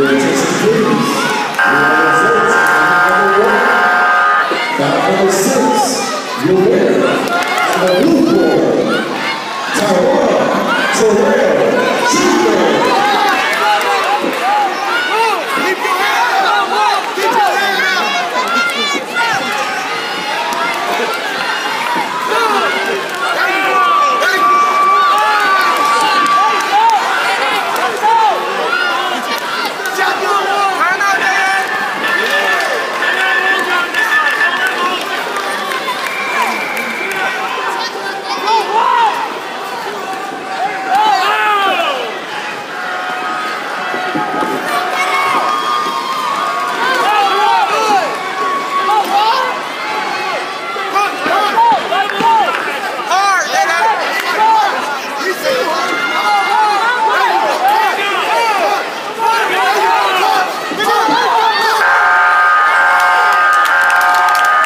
Your.